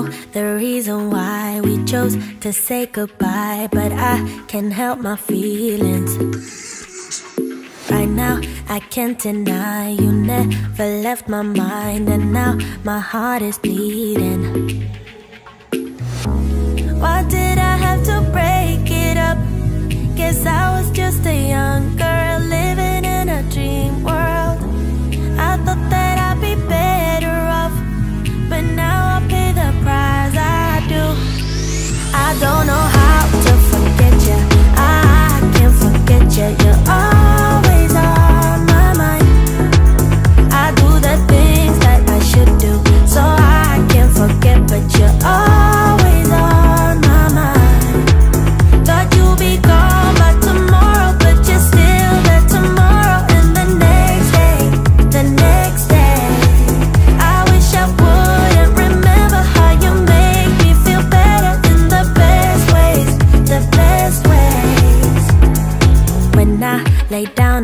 know the reason why we chose to say goodbye, but I can't help my feelings. Right now, I can't deny you never left my mind, and now my heart is bleeding.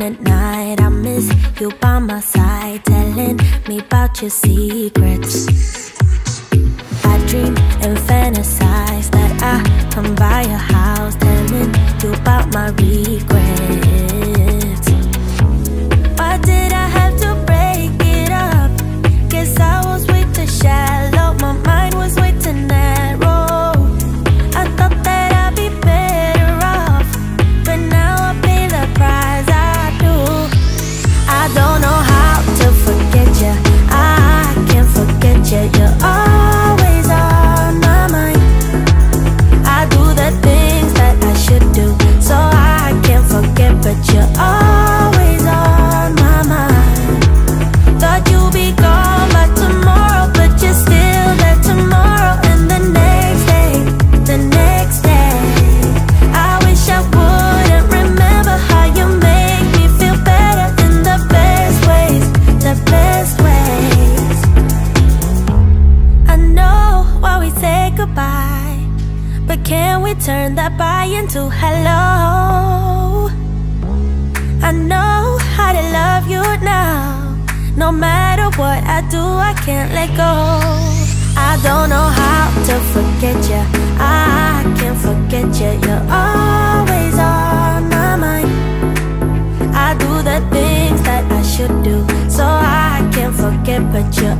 At night, I miss you by my side, telling me about your secrets. I dream and fantasize that I come by your house, telling you about my regrets. Can we turn that bye into hello? I know how to love you now. No matter what I do, I can't let go. I don't know how to forget you. I can't forget you. You're always on my mind. I do the things that I should do, so I can't forget, but you're